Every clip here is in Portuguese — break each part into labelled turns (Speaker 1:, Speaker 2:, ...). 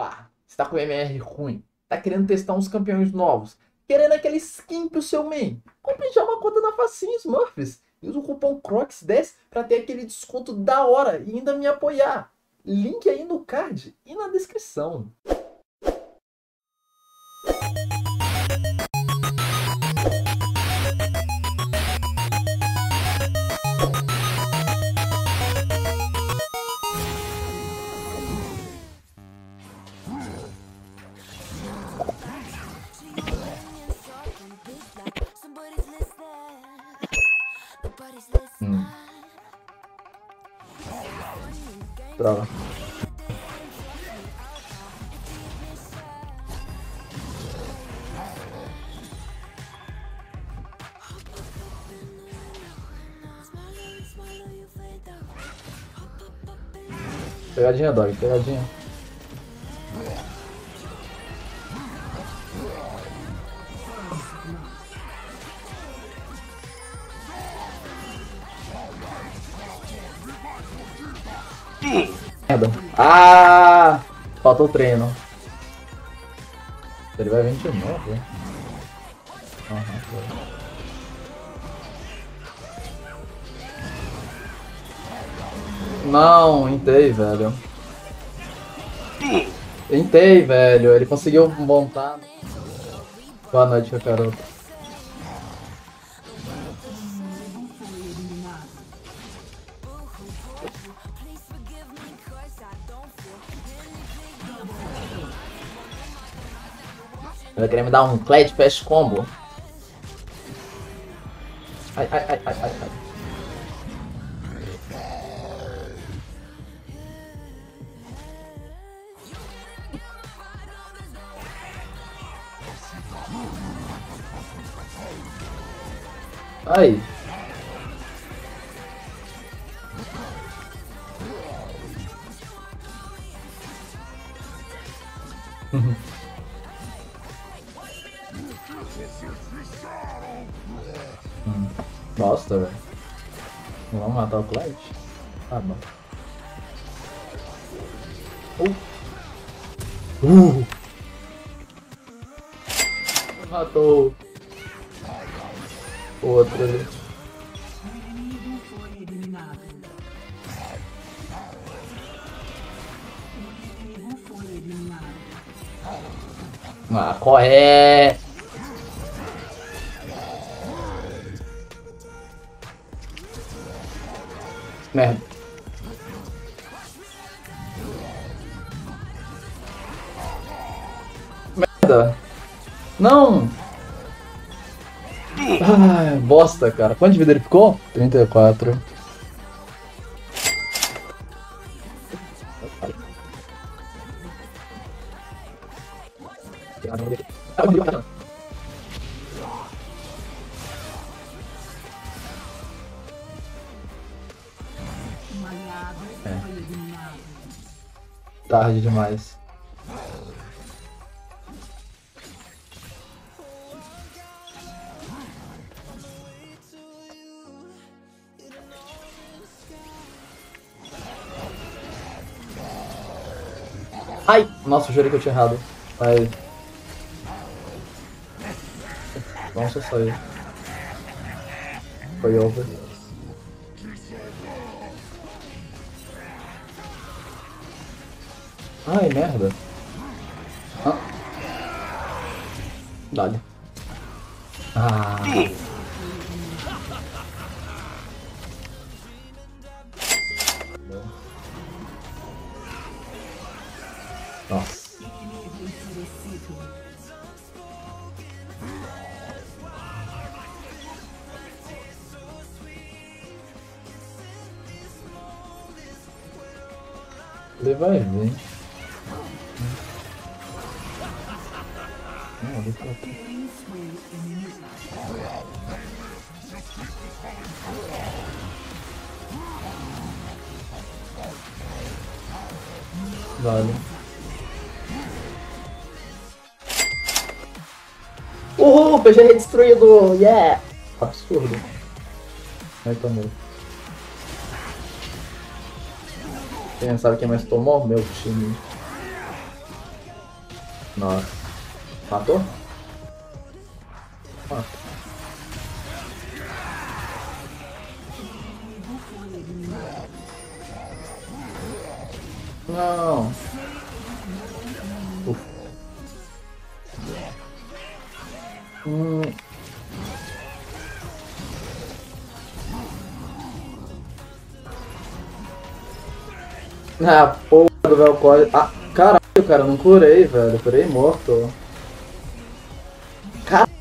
Speaker 1: Pá, você tá com MR ruim, tá querendo testar uns campeões novos, querendo aquele skin pro seu main, compre já uma conta na Facinho Smurfs. E usa o cupom CROCS10 para ter aquele desconto da hora e ainda me apoiar. Link aí no card e na descrição. Hum. Droga. Pegadinha, dog, pegadinha. Ah! Faltou treino. Ele vai vir de novo, né? Aham, foi. Não, entei, velho. Entei, velho. Ele conseguiu montar. Boa noite, garoto. Ele vai querer me dar um Clad Fast Combo. Ai, ai, ai, ai, ai, ai. Bosta, velho. Vamos matar o Clyde? Tá bom. Uh. Uh. Matou o outro ali. Ah, corre! Merda. Merda. Não! Ai, bosta, cara. Quanto de vida ele ficou? 34. É. Tarde demais. Ai! Nossa, jurei que eu tinha errado. Mas... Nossa, saiu. Foi over. Ai, merda. Ah. Dale. Ah. Nossa. Ele vai vir. Não, tá aqui. Vale. Uhul, PG destruído! Yeah! Absurdo. Aí tomou. Quem sabe quem mais tomou? Meu time. Nossa. Matou? Ah. Não. Uf. Hum. Ah, porra do Velcode. Ah, caralho, cara, não curei, velho. Curei morto.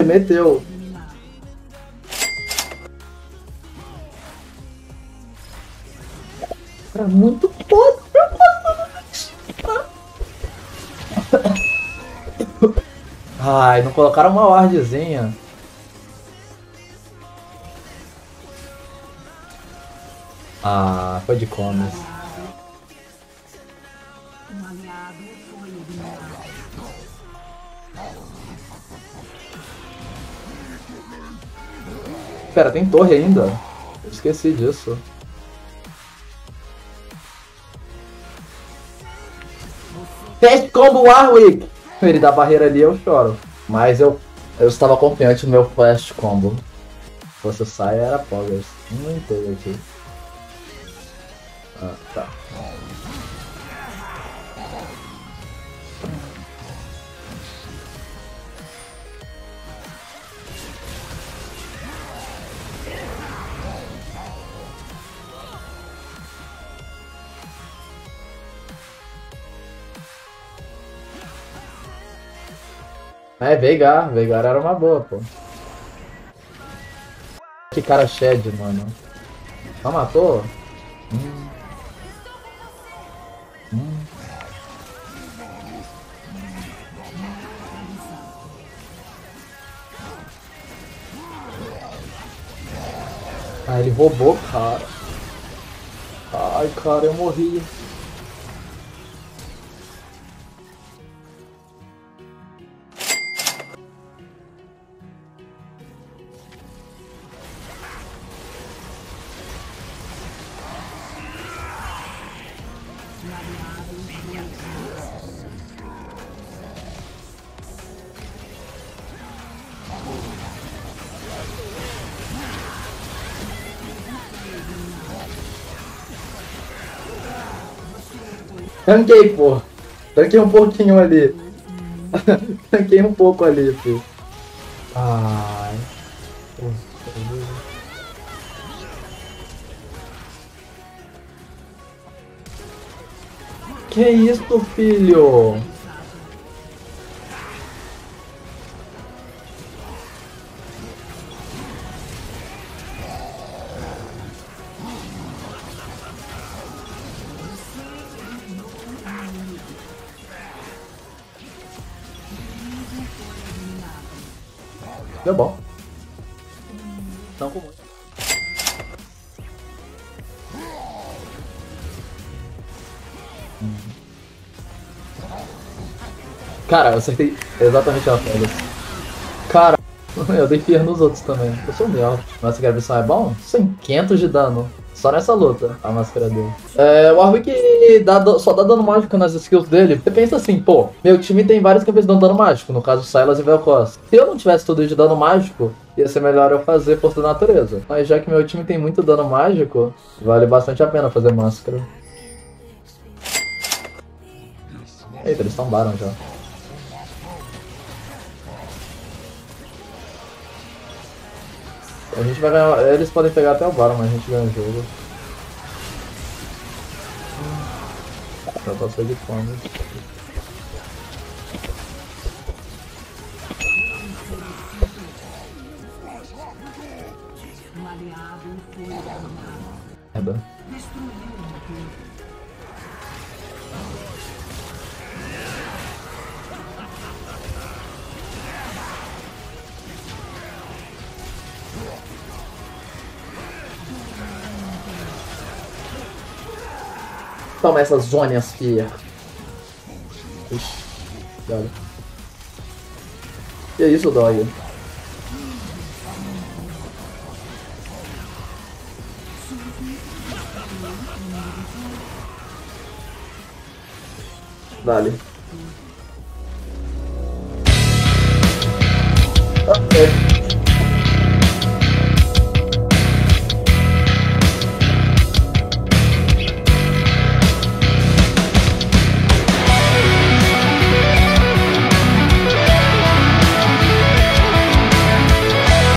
Speaker 1: Meteu. Cara, muito foda. Ai, não colocaram uma wardzinha. Ah, foi de comes. Pera, tem torre ainda? Eu esqueci disso. Teste combo Warwick! Ele dá barreira ali, eu choro. Mas eu, eu estava confiante no meu flash combo. Se você sai, era Poggers. Não entendo aqui. Ah, tá. É, Veigar. Veigar era uma boa, pô. Que cara shed, mano. Só matou? Hum. Hum. Ah, ele roubou, cara. Ai, cara, eu morri. Tanquei, pô. Tanquei um pouquinho ali. Tanquei um pouco ali, pô. Ai. Que isso, filho? Deu bom. Cara, eu acertei exatamente a Félix. Cara, eu dei fear nos outros também. Eu sou meu. Nossa, que a versão é bom? 500 de dano. Só nessa luta, a máscara dele. É, o Warwick dá, só dá dano mágico nas skills dele. Você pensa assim, pô, meu time tem vários campeões dando dano mágico, no caso Silas e Vel'Koz. Se eu não tivesse tudo de dano mágico, ia ser melhor eu fazer força da natureza. Mas já que meu time tem muito dano mágico, vale bastante a pena fazer máscara. Eita, eles tombaram já. A gente vai ganhar. Eles podem pegar até o Baron, mas a gente ganha o jogo. Já passou de fome. Merda. Toma essas zonas, fia. Ixi. Que isso, dói. Vale. Ah. É.